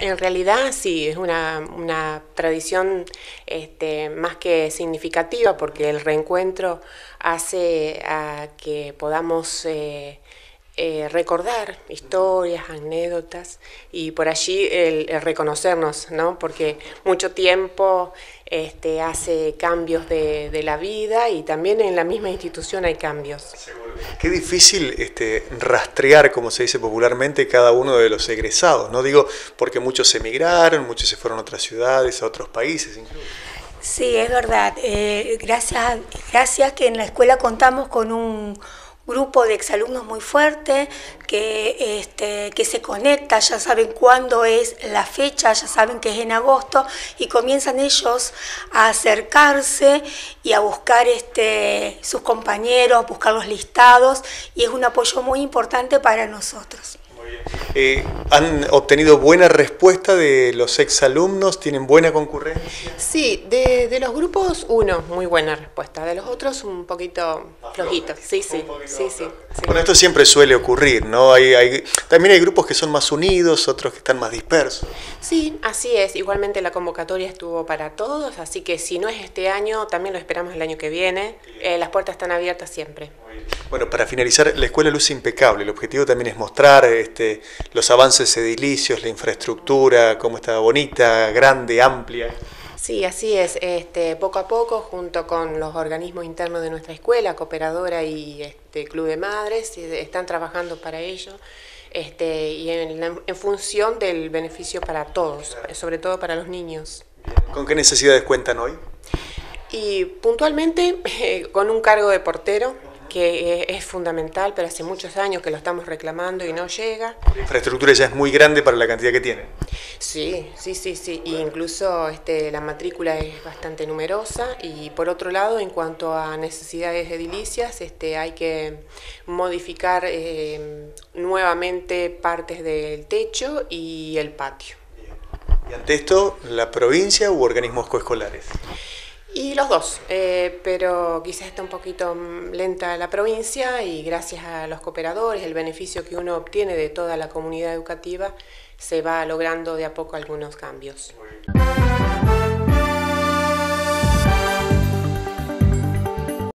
en realidad sí, es una, tradición este, más que significativa porque el reencuentro hace a que podamos eh, eh, recordar historias, anécdotas y por allí el, reconocernos, ¿no? Porque mucho tiempo este, hace cambios de, la vida y también en la misma institución hay cambios. Qué difícil este, rastrear, como se dice popularmente, cada uno de los egresados, ¿no? Digo, porque muchos emigraron, muchos se fueron a otras ciudades, a otros países incluso. Sí, es verdad. Eh, gracias, gracias que en la escuela contamos con un grupo de exalumnos muy fuerte que, este, que se conecta, ya saben cuándo es la fecha, ya saben que es en agosto y comienzan ellos a acercarse y a buscar este, sus compañeros, buscar los listados y es un apoyo muy importante para nosotros. Eh, ¿Han obtenido buena respuesta de los exalumnos? ¿Tienen buena concurrencia? Sí, de, los grupos uno, muy buena respuesta. De los otros un poquito flojito. Sí, sí, sí, sí, Bueno, esto siempre suele ocurrir, ¿no? Hay, también hay grupos que son más unidos, otros que están más dispersos. Sí, así es. Igualmente la convocatoria estuvo para todos, así que si no es este año, también lo esperamos el año que viene. Eh, las puertas están abiertas siempre. Bueno, para finalizar, la escuela luce impecable. El objetivo también es mostrar este, los avances edilicios, la infraestructura, cómo está bonita, grande, amplia. Sí, así es. Este, poco a poco, junto con los organismos internos de nuestra escuela, Cooperadora y este, Club de Madres, están trabajando para ello. Este, y en, función del beneficio para todos, sobre todo para los niños. ¿Con qué necesidades cuentan hoy? Y puntualmente con un cargo de portero, que es fundamental, pero hace muchos años que lo estamos reclamando y no llega. La infraestructura ya es muy grande para la cantidad que tiene. Sí, sí, sí, sí. incluso este, la matrícula es bastante numerosa. Y por otro lado, en cuanto a necesidades edilicias, este, hay que modificar eh, nuevamente partes del techo y el patio. Y ante esto, ¿la provincia u organismos coescolares? Y los dos, eh, pero quizás está un poquito mm, lenta la provincia y gracias a los cooperadores, el beneficio que uno obtiene de toda la comunidad educativa, se va logrando de a poco algunos cambios.